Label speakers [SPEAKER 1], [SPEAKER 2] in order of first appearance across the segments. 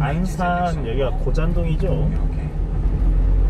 [SPEAKER 1] 안산 여기가 고잔동이죠.
[SPEAKER 2] 이렇게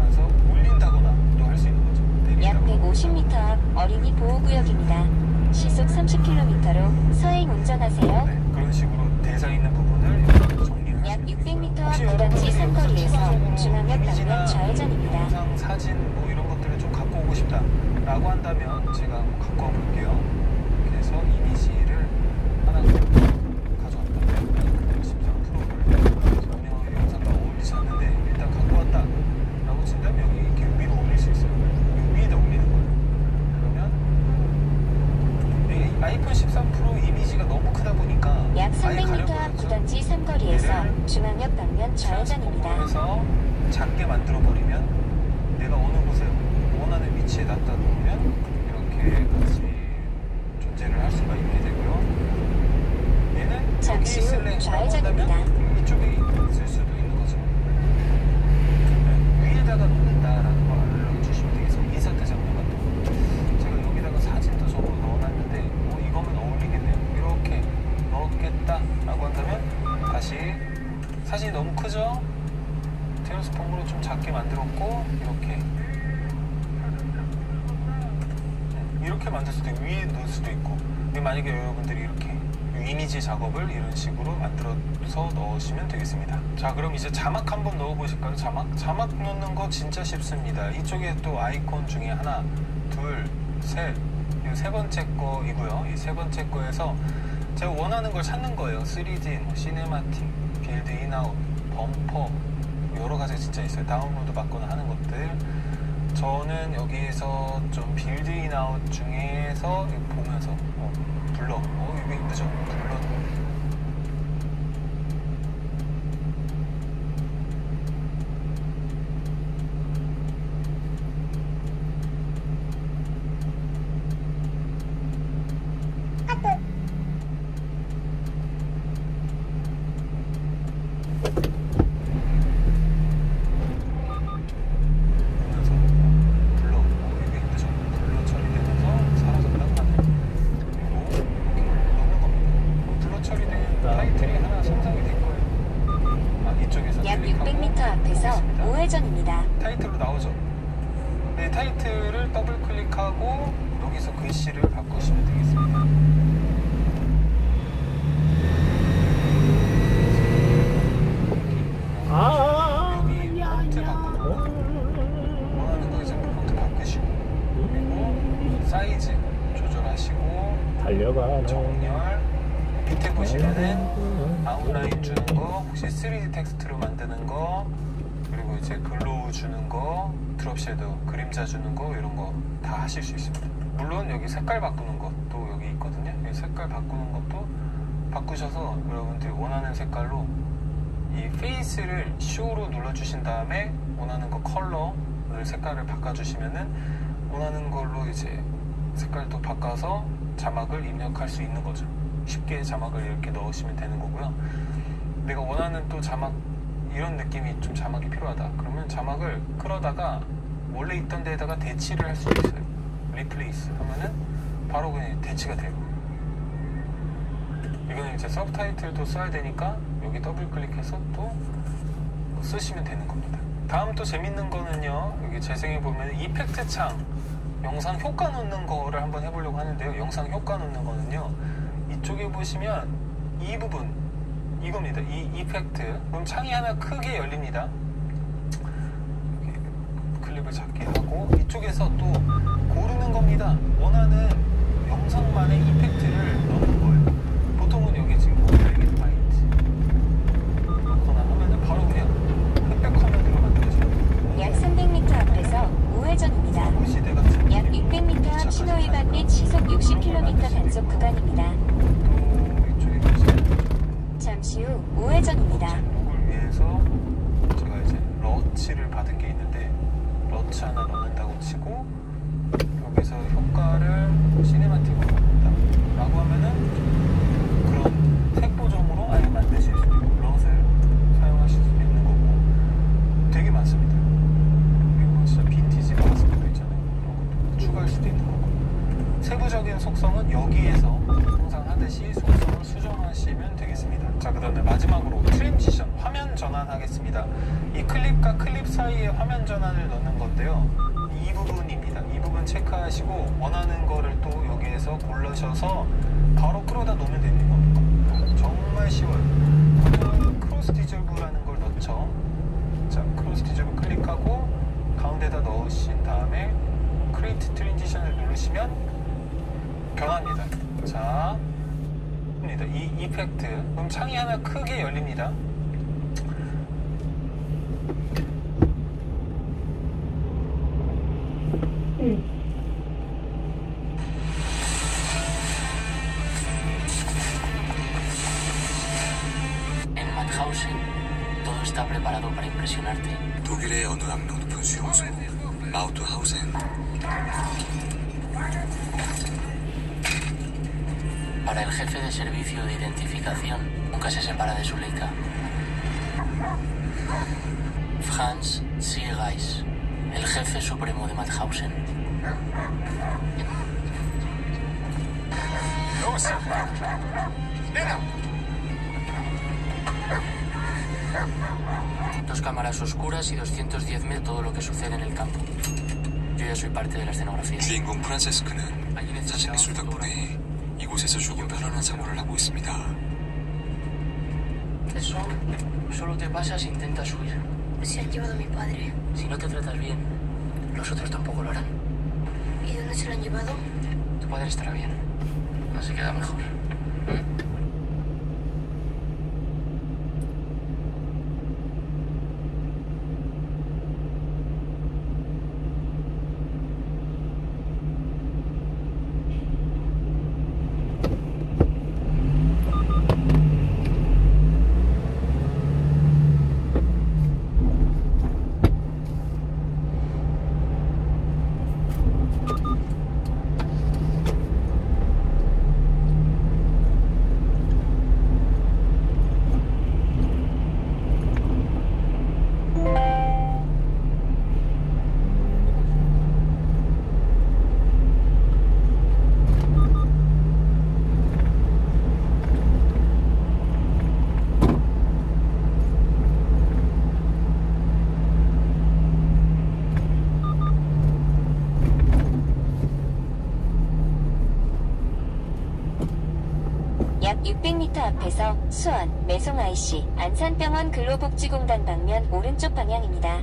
[SPEAKER 2] 그래서 올린다거나 또할수 있는 거죠.
[SPEAKER 3] 약
[SPEAKER 2] 내린다거나.
[SPEAKER 3] 150m 앞 어린이 보호구역입니다. 시속 30km로 서행 운전하세요.
[SPEAKER 2] 네, 그런 식으로 대상 있는 부분을
[SPEAKER 3] 약
[SPEAKER 2] 할수 있는
[SPEAKER 3] 600m 앞 삼거리에서
[SPEAKER 2] 추가적으로
[SPEAKER 3] 중앙역 방면 좌회전입니다.
[SPEAKER 2] 영상, 사진 뭐 이런 것들을 좀 갖고 오고 싶다라고 한다면 제가 갖고 와볼게요. 그래서 이미지를 하나 가져왔다. 13%를 전혀 영상과 어울리지 않는데 일단 갖고 왔다라고 친다면 여기 이렇게 위로 올릴 수 있어요. 여기 위에다 올리는 거예요. 그러면 이 아이폰 13 프로 이미지가 너무 크다 보니까
[SPEAKER 3] 약
[SPEAKER 2] 아예
[SPEAKER 3] 300m 앞. 구단지 삼거리에서 중앙역 방면 좌회전입니다.
[SPEAKER 2] 트랜스포머에서 작게 만들어 버리면 내가 어느 곳에 원하는 위치에 놨다 놓으면 이렇게 같이 존재를 할 수가 있게 되고요. 얘는
[SPEAKER 3] 잠시 후 좌회전입니다.
[SPEAKER 2] 이쪽에 있을 수도 있는 거죠. 네, 위에다가 놓는다라는 걸 알려주시면 되겠습니다. 인서트 장면 같은 거. 제가 여기다가 사진도 저거 넣어놨는데 어, 이거면 어울리겠네요. 이렇게 넣었겠다 라고 한다면 다시 사진이 너무 크죠? 트랜스폼으로 좀 작게 만들었고 이렇게. 음, 이렇게 만들 수도 있고 위에 넣을 수도 있고. 근데 만약에 여러분들이 이렇게 이미지 작업을 이런 식으로 만들어서 넣으시면 되겠습니다. 자 그럼 이제 자막 한번 넣어 보실까요? 자막? 자막 넣는 거 진짜 쉽습니다. 이쪽에 또 아이콘 중에 하나 둘셋. 이세 번째 거이고요. 이 세 번째 거에서 제가 원하는 걸 찾는 거예요. 3D, 뭐 cinematic, build in out, 범퍼 여러 가지 진짜 있어요. 다운로드 받거나 하는 것들. 저는 여기에서 좀 빌드 인아웃 중에서 보면서 어, 불러. 어 이거 이쁘죠? 불러 보면서 불러 어 이거 이쁘죠 불러 처리되면서 사라졌다고 하네요 그리고 이렇게 넣는 겁니다 불러 처리된 타이틀이 하나 생성이 될 거예요 아 이쪽에서
[SPEAKER 3] 약
[SPEAKER 2] 클릭하고
[SPEAKER 3] 600m 앞에서
[SPEAKER 2] 보겠습니다.
[SPEAKER 3] 우회전입니다.
[SPEAKER 2] 타이틀로 나오죠. 네, 타이틀을 더블 클릭하고 여기서 글씨를 바꾸시면 되겠습니다.
[SPEAKER 1] 아,
[SPEAKER 2] 여기
[SPEAKER 1] 야,
[SPEAKER 2] 폰트
[SPEAKER 1] 야.
[SPEAKER 2] 바꾸는 거.
[SPEAKER 1] 어?
[SPEAKER 2] 원하는 거 이제 폰트 바꾸시고 그리고 사이즈 조절하시고
[SPEAKER 1] 달려가.
[SPEAKER 2] 정렬 밑에 보시면은 아웃라인 주는 거 혹시 3D 텍스트로 만드는 거 그리고 이제 glow 주는 거 drop 그림자 주는 거 이런 거 다 하실 수 있습니다 물론 여기 색깔 바꾸는 것도 여기 있거든요 이 색깔 바꾸는 것도 바꾸셔서 여러분들이 원하는 색깔로 이 페이스를 쇼로 눌러주신 다음에 원하는 거 컬러를 색깔을 바꿔주시면은 원하는 걸로 이제 색깔도 바꿔서 자막을 입력할 수 있는 거죠. 쉽게 자막을 이렇게 넣으시면 되는 거고요. 내가 원하는 또 자막 이런 느낌이 좀 자막이 필요하다. 그러면 자막을 끌어다가 원래 있던 데에다가 대치를 할 수도 있어요. replace 하면은 바로 그냥 대치가 돼요. 이거는 이제 서브타이틀도 써야 되니까 여기 더블 클릭해서 또 쓰시면 되는 겁니다. 다음 또 재밌는 거는요. 여기 재생해 보면 effect 창 영상 효과 넣는 거를 한번 해보려고 하는데요. 영상 효과 넣는 거는요. 이쪽에 보시면 이 부분 이겁니다. 이 effect 그럼 창이 하나 크게 열립니다. 클립을 잡게 하고 이쪽에서 또 고르는 겁니다. 원하는 영상만의 이펙트를 넣는 거예요. 보통은 여기 지금 오브레이트 화이트 넣거나 하면은 바로 그냥 흑백 화면으로 만들어져요.
[SPEAKER 3] 약 300m 앞에서 우회전입니다.
[SPEAKER 2] 서구 시대 같은
[SPEAKER 3] 약 600m 앞 신호 위반 및 시속 60km 단속 구간입니다.
[SPEAKER 2] 또 이쪽에 보시면
[SPEAKER 3] 잠시 후 우회전입니다.
[SPEAKER 2] 제목을 위해서 제가 이제 LUT을 받은 게 있는데 LUT 하나 넣는다고 치고 여기서 효과를 cinematic으로 넣는다 라고 하면은 그런 색보정으로 아예 만드실 수도 있고 LUT을 사용하실 수도 있는 거고 되게 많습니다 그리고 진짜 빈티지 같은 것도 있잖아요 그런 것도 추가할 수도 있는 거고 속성은 여기에서 항상 하듯이 속성을 수정하시면 되겠습니다 자 그 다음에 마지막으로 transition 화면 전환 전환하겠습니다. 이 클립과 클립 사이에 화면 전환을 넣는 건데요. 이 부분입니다. 이 부분 체크하시고 원하는 거를 또 여기에서 고르셔서 바로 끌어다 놓으면 되는 겁니다. 정말 쉬워요. 그러면 cross dissolve라는 걸 넣죠. 자, cross dissolve 클릭하고 가운데다 넣으신 다음에 create transition을 누르시면 변합니다. 자. 이 effect. 그럼 창이 하나 크게 열립니다.
[SPEAKER 4] de servicio de identificación, nunca se separa de su Leica. Franz Ziergeis, el jefe supremo de Mauthausen. Dos cámaras oscuras y 210 todo lo que sucede en el campo. Yo ya soy parte de la escenografía.
[SPEAKER 5] 주인공 프란체스크는 사진 기술 덕분에 이 곳에서 조금 편안한 생활을 하고 있습니다.
[SPEAKER 4] Eso solo te pasa si intentas huir.
[SPEAKER 6] Se han llevado a mi padre.
[SPEAKER 4] Si no te tratas bien, los otros tampoco lo harán.
[SPEAKER 6] ¿Y dónde se lo han llevado?
[SPEAKER 4] Tu padre estará bien. Así queda mejor. ¿Mm?
[SPEAKER 3] 앞에서 수원, 매송 IC, 안산병원 근로복지공단 방면 오른쪽 방향입니다.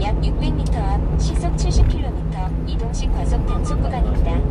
[SPEAKER 3] 약 600m 앞 시속 70km 이동식 과속 단속 구간입니다.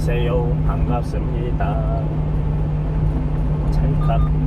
[SPEAKER 1] 여보세요. 반갑습니다. 찰칵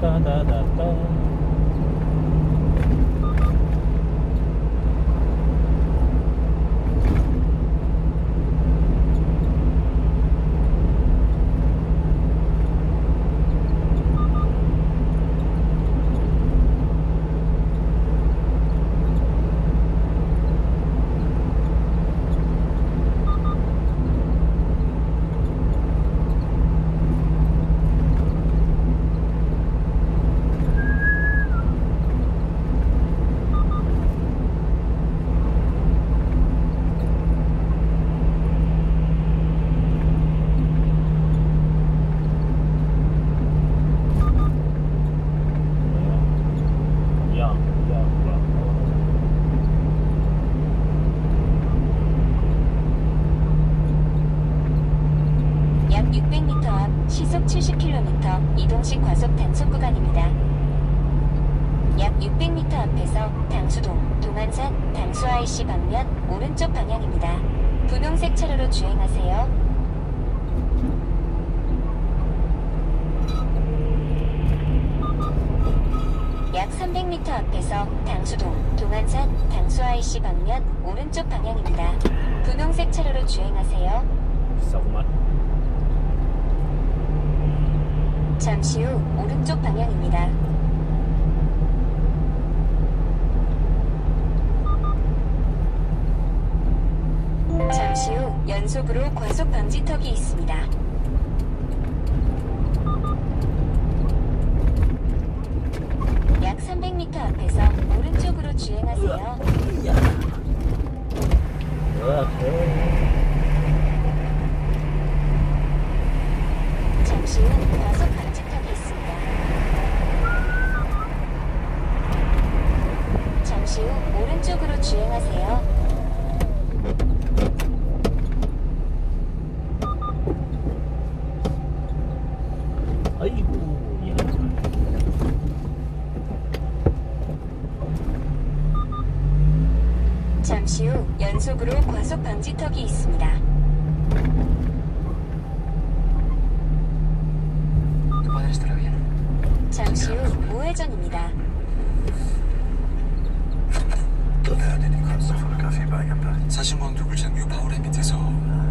[SPEAKER 1] 나난 따다다다다 야, 야, 야.
[SPEAKER 3] 약 600m 앞 시속 70km 이동식 과속 단속 구간입니다. 약 600m 앞에서 당수동, 동안산, 당수 IC 방면 오른쪽 방향입니다. 분홍색 차로로 주행하세요. 약 300m 앞에서 당수동, 동안산, IC 방면 오른쪽 방향입니다. 분홍색 차로로 주행하세요.
[SPEAKER 1] 비싸구만.
[SPEAKER 3] 잠시 후 오른쪽 방향입니다. 잠시 후 연속으로 과속 방지턱이 있습니다. 약 300m 앞에서 오른쪽으로 주행하세요. 잠시 후 과속 방지턱이 있습니다. 잠시 후 오른쪽으로 주행하세요.
[SPEAKER 1] 아이고, 야.
[SPEAKER 3] 잠시 후 연속으로 과속 방지턱이 있습니다.
[SPEAKER 4] Tu padre estará bien.
[SPEAKER 3] 잠시 후 우회전입니다.
[SPEAKER 5] 사신광 두 글자 뮤 바울의 밑에서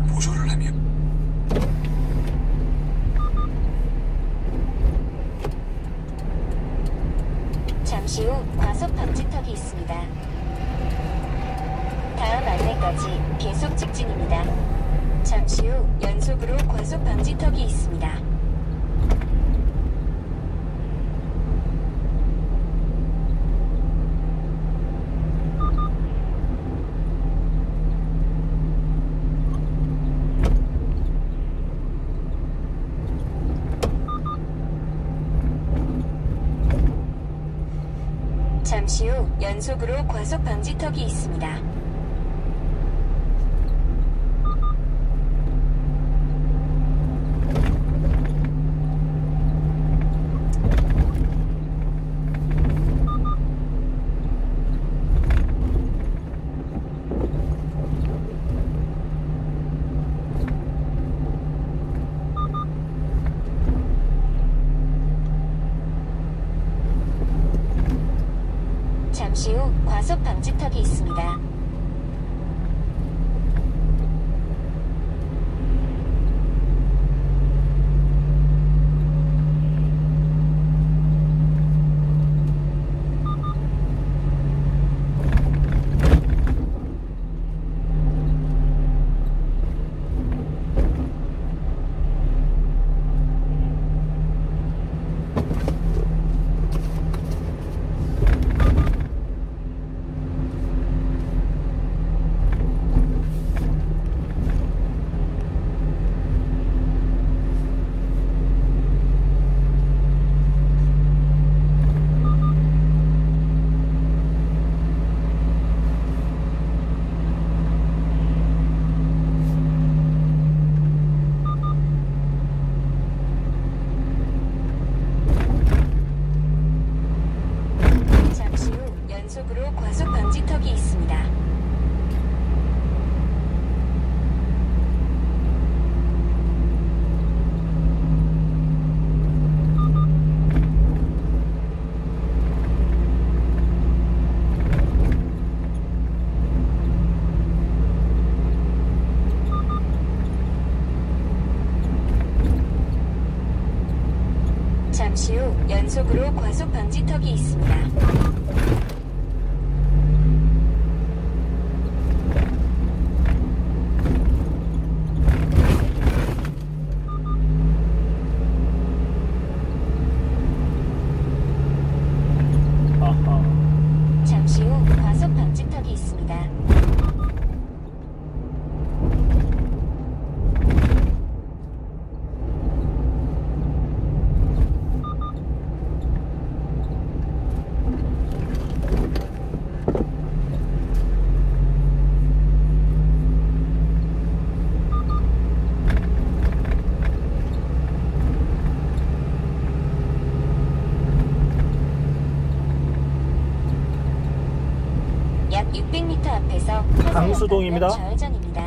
[SPEAKER 5] 보조를 하며
[SPEAKER 3] 잠시 후 과속 방지턱이 있습니다. 다음 안내까지 계속 직진입니다. 잠시 후 연속으로 과속 방지턱이 있습니다. 잠시 후 연속으로 과속 방지턱이 있습니다. 잠시 후 과속 방지턱이 있습니다. 잠시 후 연속으로 과속 방지턱이 있습니다. 잠시 후 연속으로 과속 방지턱이 있습니다.
[SPEAKER 1] 아하.
[SPEAKER 3] 잠시 후 과속 방지턱이 있습니다. 약 600m 앞에서 강수동입니다.